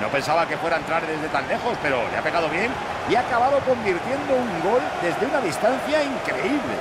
No pensaba que fuera a entrar desde tan lejos, pero le ha pegado bien y ha acabado convirtiendo un gol desde una distancia increíble.